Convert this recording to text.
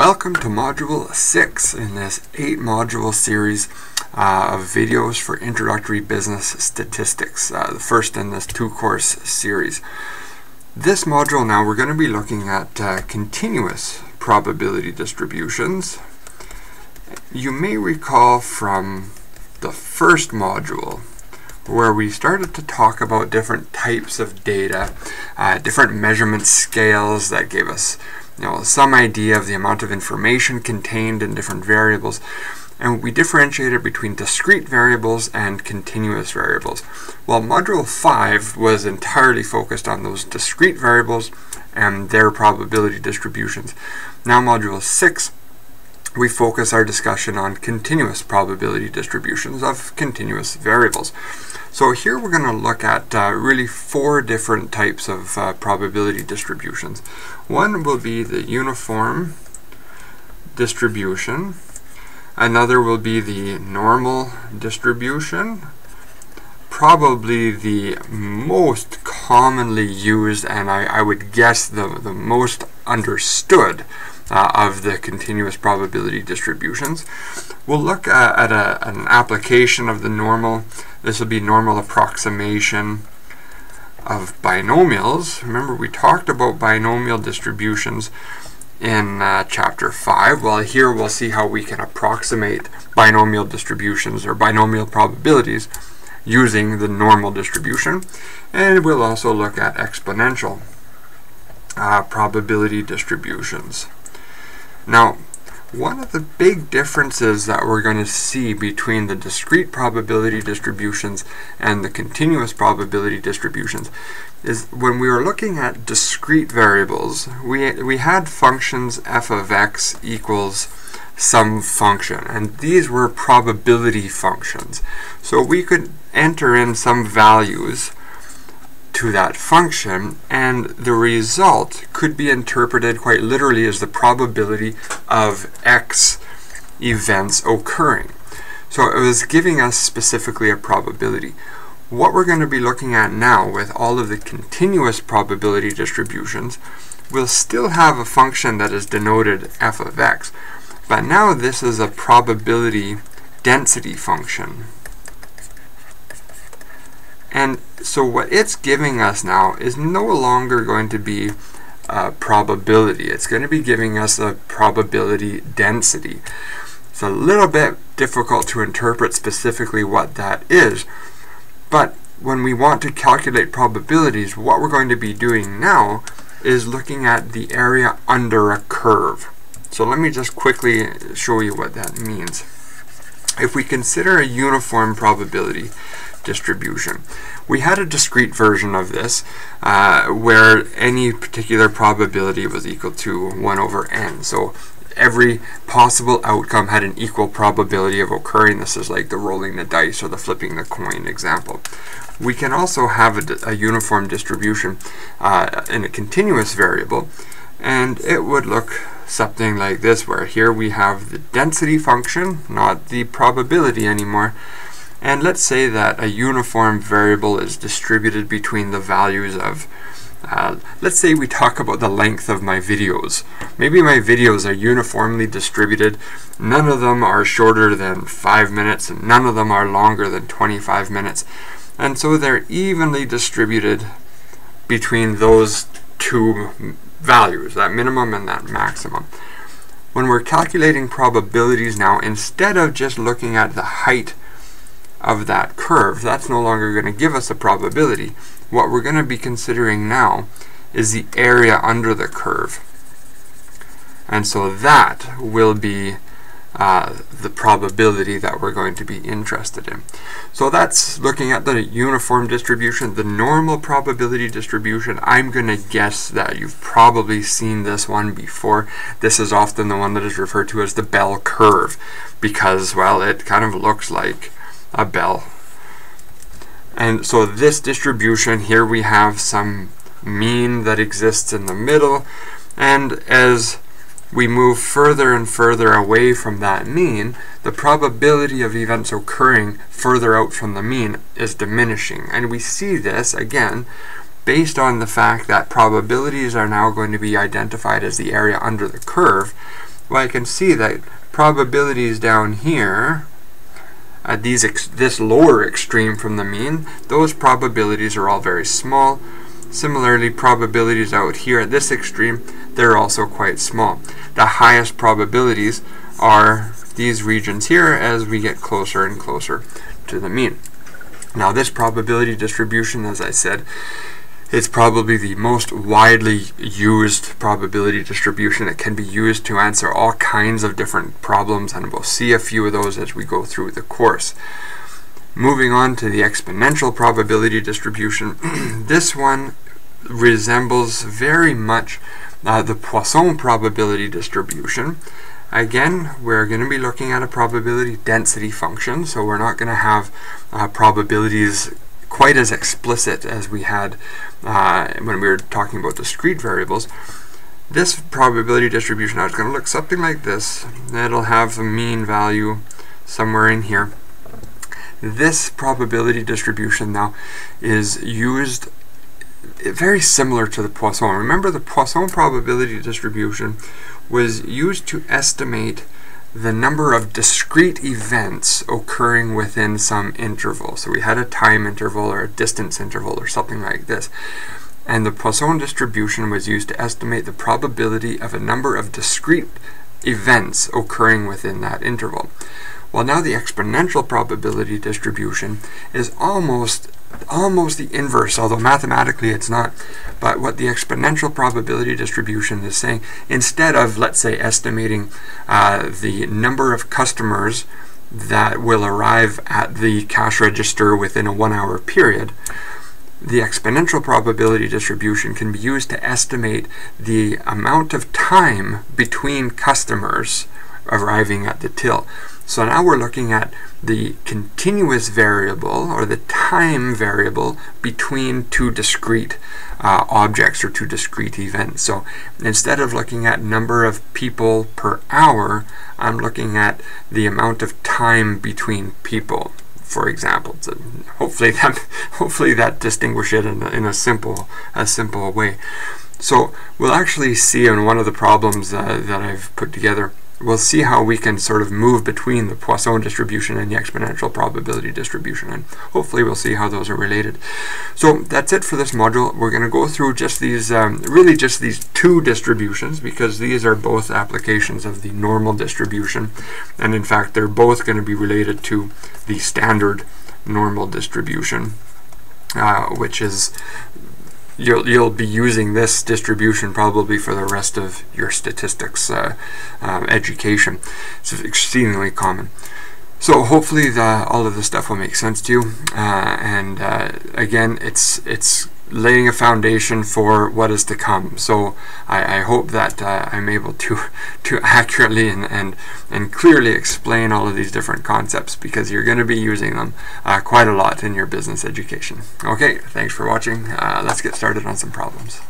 Welcome to Module 6 in this 8 module series uh, of videos for Introductory Business Statistics, uh, the first in this two course series. This module now we're going to be looking at uh, continuous probability distributions. You may recall from the first module where we started to talk about different types of data, uh, different measurement scales that gave us you know, some idea of the amount of information contained in different variables. And we differentiated between discrete variables and continuous variables. While Module 5 was entirely focused on those discrete variables and their probability distributions. Now Module 6 we focus our discussion on continuous probability distributions of continuous variables. So here we're going to look at uh, really four different types of uh, probability distributions. One will be the uniform distribution. Another will be the normal distribution. Probably the most commonly used and I, I would guess the, the most understood uh, of the continuous probability distributions. We'll look uh, at a, an application of the normal. This will be normal approximation of binomials. Remember we talked about binomial distributions in uh, chapter 5. Well here we'll see how we can approximate binomial distributions or binomial probabilities using the normal distribution and we'll also look at exponential uh, probability distributions. Now, one of the big differences that we're going to see between the discrete probability distributions and the continuous probability distributions is when we were looking at discrete variables, we, we had functions f of x equals some function, and these were probability functions. So we could enter in some values to that function, and the result could be interpreted quite literally as the probability of x events occurring. So it was giving us specifically a probability. What we're going to be looking at now with all of the continuous probability distributions, we'll still have a function that is denoted f of x, but now this is a probability density function. And so what it's giving us now is no longer going to be a probability. It's going to be giving us a probability density. It's a little bit difficult to interpret specifically what that is, but when we want to calculate probabilities, what we're going to be doing now is looking at the area under a curve. So let me just quickly show you what that means. If we consider a uniform probability, distribution. We had a discrete version of this uh, where any particular probability was equal to 1 over n. So every possible outcome had an equal probability of occurring. This is like the rolling the dice or the flipping the coin example. We can also have a, a uniform distribution uh, in a continuous variable and it would look something like this where here we have the density function, not the probability anymore, and let's say that a uniform variable is distributed between the values of uh, let's say we talk about the length of my videos. Maybe my videos are uniformly distributed. None of them are shorter than 5 minutes and none of them are longer than 25 minutes. And so they're evenly distributed between those two values, that minimum and that maximum. When we're calculating probabilities now, instead of just looking at the height of that curve, that's no longer going to give us a probability. What we're going to be considering now is the area under the curve. And so that will be uh, the probability that we're going to be interested in. So that's looking at the uniform distribution, the normal probability distribution. I'm going to guess that you've probably seen this one before. This is often the one that is referred to as the bell curve because, well, it kind of looks like a bell. And so this distribution, here we have some mean that exists in the middle, and as we move further and further away from that mean, the probability of events occurring further out from the mean is diminishing. And we see this, again, based on the fact that probabilities are now going to be identified as the area under the curve, well I can see that probabilities down here at these this lower extreme from the mean, those probabilities are all very small. Similarly, probabilities out here at this extreme, they're also quite small. The highest probabilities are these regions here as we get closer and closer to the mean. Now this probability distribution, as I said, it's probably the most widely used probability distribution. It can be used to answer all kinds of different problems, and we'll see a few of those as we go through the course. Moving on to the exponential probability distribution, this one resembles very much uh, the Poisson probability distribution. Again, we're going to be looking at a probability density function, so we're not going to have uh, probabilities quite as explicit as we had uh, when we were talking about discrete variables. This probability distribution is going to look something like this. It'll have a mean value somewhere in here. This probability distribution now is used very similar to the Poisson. Remember the Poisson probability distribution was used to estimate the number of discrete events occurring within some interval. So we had a time interval or a distance interval or something like this. And the Poisson distribution was used to estimate the probability of a number of discrete events occurring within that interval. Well, now the exponential probability distribution is almost almost the inverse, although mathematically it's not. But what the exponential probability distribution is saying, instead of, let's say, estimating uh, the number of customers that will arrive at the cash register within a one hour period, the exponential probability distribution can be used to estimate the amount of time between customers arriving at the till. So now we're looking at the continuous variable or the time variable between two discrete uh, objects or two discrete events. So instead of looking at number of people per hour, I'm looking at the amount of time between people for example. So hopefully that hopefully that distinguish it in a, in a simple a simple way. So we'll actually see in one of the problems uh, that I've put together we'll see how we can sort of move between the Poisson distribution and the exponential probability distribution and hopefully we'll see how those are related. So that's it for this module. We're going to go through just these, um, really just these two distributions because these are both applications of the normal distribution and in fact they're both going to be related to the standard normal distribution uh, which is you'll you'll be using this distribution probably for the rest of your statistics uh, um, education. It's exceedingly common. So hopefully the, all of this stuff will make sense to you. Uh, and uh, again, it's it's laying a foundation for what is to come. So I, I hope that uh, I'm able to to accurately and, and and clearly explain all of these different concepts because you're going to be using them uh, quite a lot in your business education. Okay, thanks for watching. Uh, let's get started on some problems.